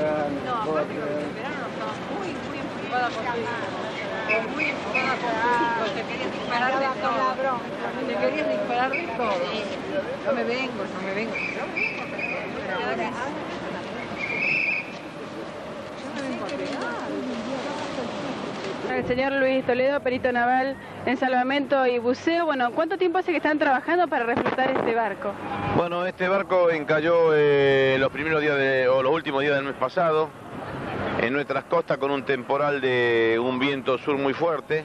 aparte que en verano no estaba muy, muy empupada por tu hijo. Muy empupada por tu hijo. Te querías disparar de todo. Te querías disparar de todo. Yo me vengo, yo me vengo. Yo me vengo, pero ahora me vengo a pegar. El señor Luis Toledo, perito naval en salvamento y buceo. Bueno, ¿cuánto tiempo hace que están trabajando para reflotar este barco? Bueno, este barco encalló eh, los primeros días o los últimos días del mes pasado en nuestras costas con un temporal de un viento sur muy fuerte.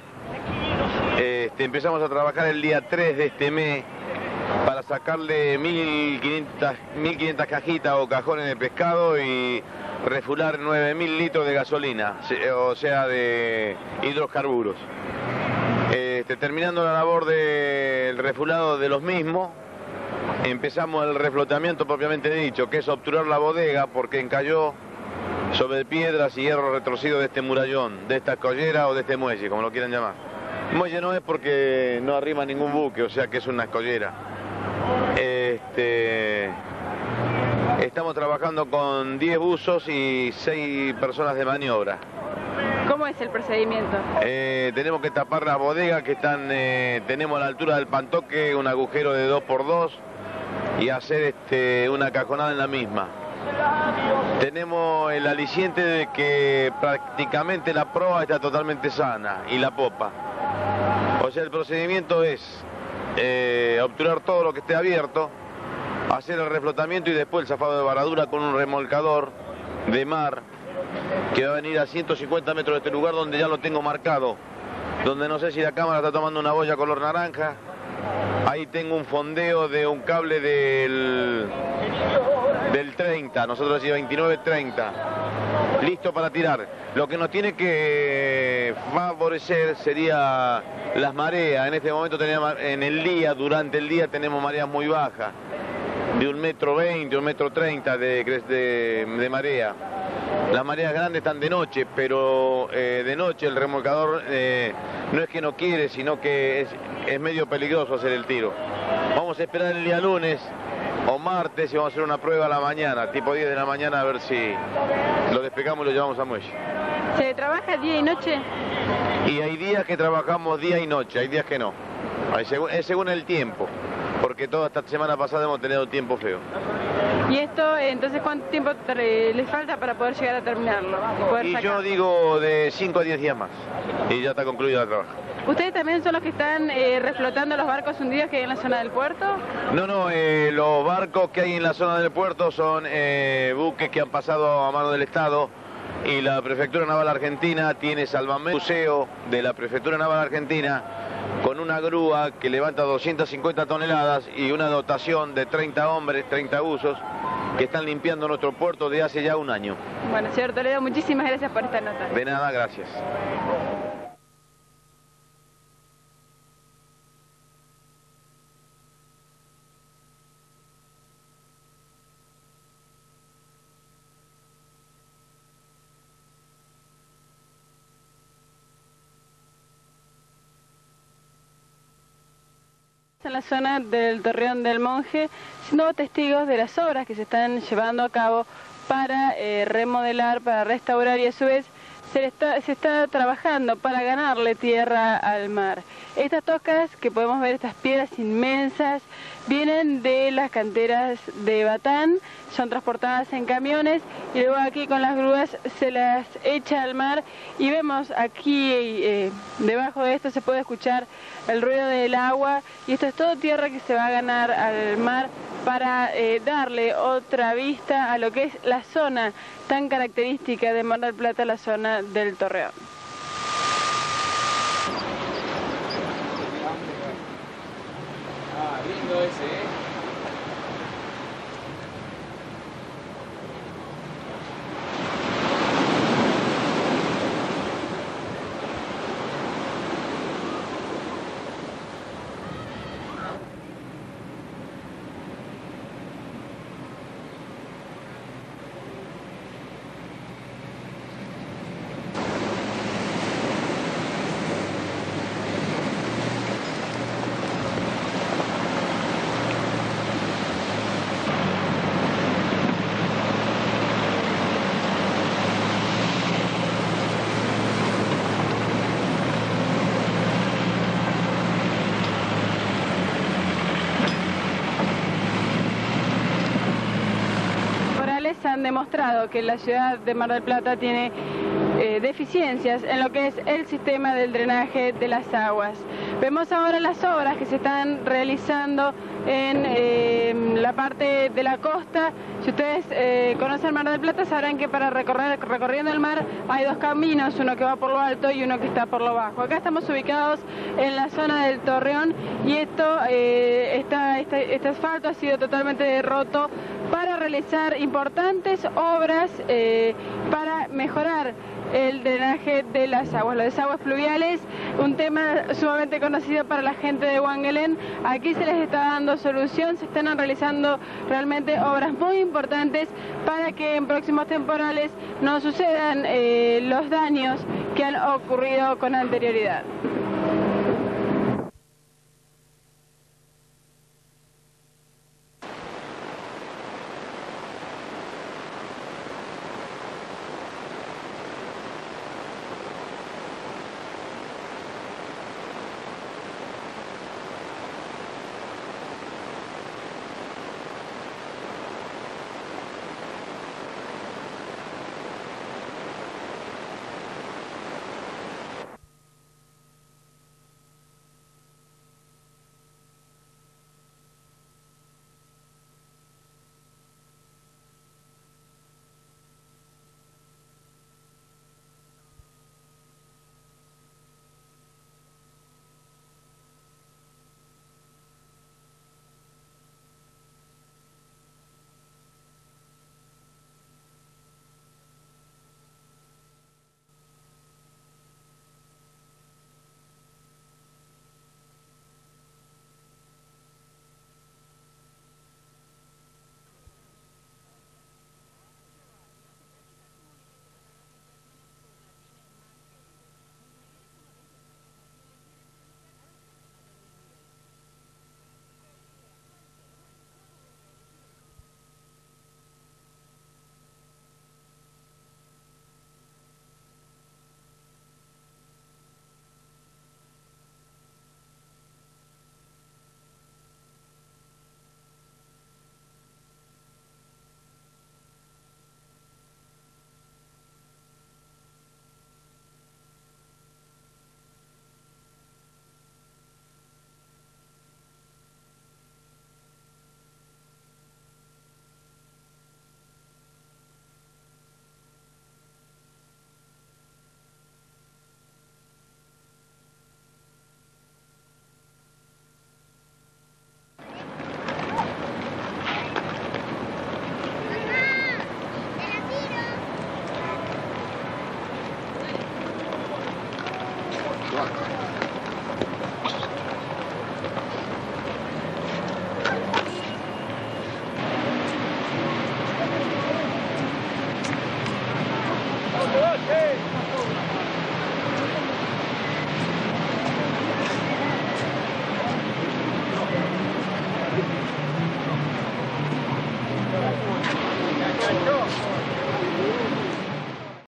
Este, empezamos a trabajar el día 3 de este mes sacarle 1500, 1500 cajitas o cajones de pescado y refular 9.000 litros de gasolina, se- o sea, de hidrocarburos. Este, terminando la labor del refulado de los mismos, empezamos el reflotamiento propiamente dicho, que es obturar la bodega porque encalló sobre piedras y hierro retorcido de este murallón, de esta escollera o de este muelle, como lo quieran llamar. Muelle no es porque no arrima ningún buque, o sea que es una escollera. Este, estamos trabajando con 10 buzos y 6 personas de maniobra. ¿Cómo es el procedimiento? Eh, tenemos que tapar las bodegas que están, eh, tenemos a la altura del pantoque un agujero de 2x2 y hacer este, una cajonada en la misma. Tenemos el aliciente de que prácticamente la proa está totalmente sana y la popa. O sea, el procedimiento es eh, obturar todo lo que esté abierto, hacer el reflotamiento y después el zafado de varadura con un remolcador de mar que va a venir a 150 metros de este lugar donde ya lo tengo marcado, donde no sé si la cámara está tomando una boya color naranja. Ahí tengo un fondeo de un cable del, del 30, nosotros decimos 29-30, listo para tirar. Lo que nos tiene que favorecer sería las mareas. En este momento tenemos, en el día, durante el día tenemos mareas muy bajas, de un metro veinte, un metro treinta de, de, de marea. Las mareas grandes están de noche, pero eh, de noche el remolcador eh, no es que no quiere, sino que es, es medio peligroso hacer el tiro. Vamos a esperar el día lunes o martes y vamos a hacer una prueba a la mañana, tipo 10 de la mañana, a ver si lo despegamos y lo llevamos a muelle. ¿Se trabaja día y noche? Y hay días que trabajamos día y noche, hay días que no. Hay es según el tiempo, porque toda esta semana pasada hemos tenido tiempo feo. ¿Y esto, entonces, cuánto tiempo les falta para poder llegar a terminarlo? y yo digo de 5 a 10 días más, y ya está concluido el trabajo. ¿Ustedes también son los que están eh, reflotando los barcos hundidos que hay en la zona del puerto? No, no, eh, los barcos que hay en la zona del puerto son eh, buques que han pasado a mano del Estado y la Prefectura Naval Argentina tiene salvamento buceo de la Prefectura Naval Argentina con una grúa que levanta 250 toneladas y una dotación de 30 hombres, 30 buzos que están limpiando nuestro puerto de hace ya un año. Bueno, señor Toledo, muchísimas gracias por esta nota. De nada, gracias. En la zona del Torreón del Monje, siendo testigos de las obras que se están llevando a cabo para eh, remodelar, para restaurar y a su vez se está, se está trabajando para ganarle tierra al mar. Estas tocas que podemos ver, estas piedras inmensas, vienen de las canteras de Batán, son transportadas en camiones y luego aquí con las grúas se las echa al mar y vemos aquí eh, debajo de esto se puede escuchar el ruido del agua y esto es todo tierra que se va a ganar al mar para eh, darle otra vista a lo que es la zona tan característica de Mar del Plata, la zona del Torreón. Demostrado que la ciudad de Mar del Plata tiene deficiencias en lo que es el sistema del drenaje de las aguas. Vemos ahora las obras que se están realizando en eh, la parte de la costa. Si ustedes eh, conocen Mar del Plata sabrán que para recorrer recorriendo el mar hay dos caminos, uno que va por lo alto y uno que está por lo bajo. Acá estamos ubicados en la zona del Torreón y esto, eh, este, este, asfalto ha sido totalmente roto para realizar importantes obras para mejorar el drenaje de las aguas, los desagües fluviales, un tema sumamente conocido para la gente de Wangelén. Aquí se les está dando solución, se están realizando realmente obras muy importantes para que en próximos temporales no sucedan eh, los daños que han ocurrido con anterioridad. Hey.